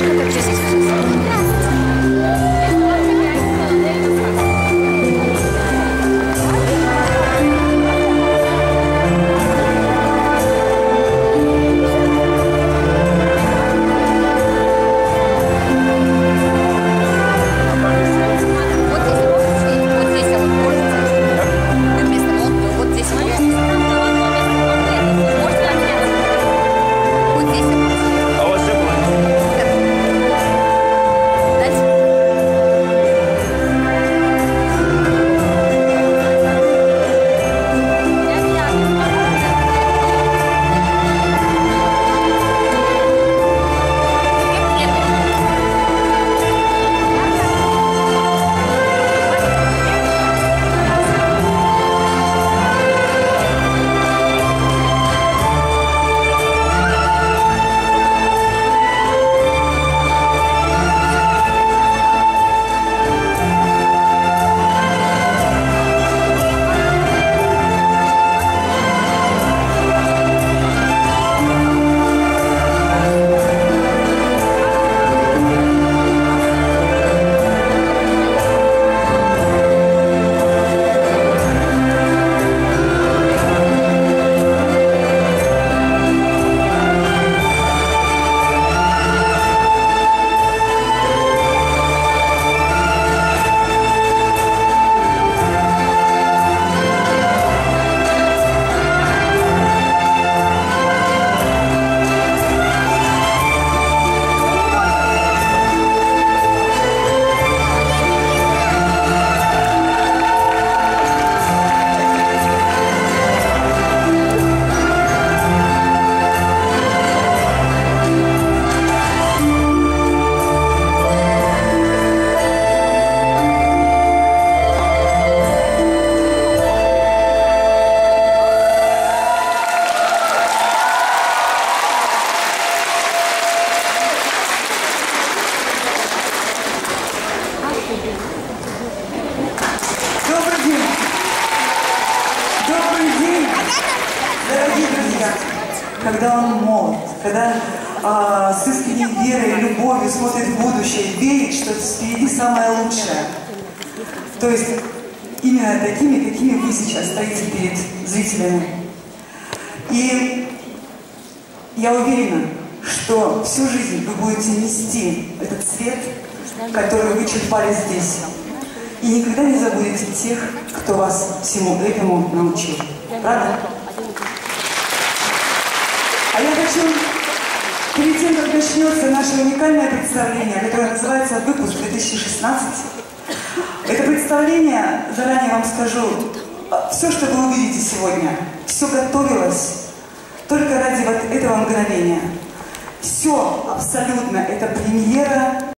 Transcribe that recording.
немножко так здесь? Когда он молод, когда а, с искренней верой, любовью смотрит в будущее, верит, что впереди самое лучшее. То есть именно такими, какими вы сейчас стоите перед зрителями. И я уверена, что всю жизнь вы будете нести этот свет, который вы черпали здесь. И никогда не забудете тех, кто вас всему этому научил. Правда? Хочу, перед тем, как начнется наше уникальное представление, которое называется «Выпуск 2016», это представление, заранее вам скажу, все, что вы увидите сегодня, все готовилось только ради вот этого мгновения. Все абсолютно, это премьера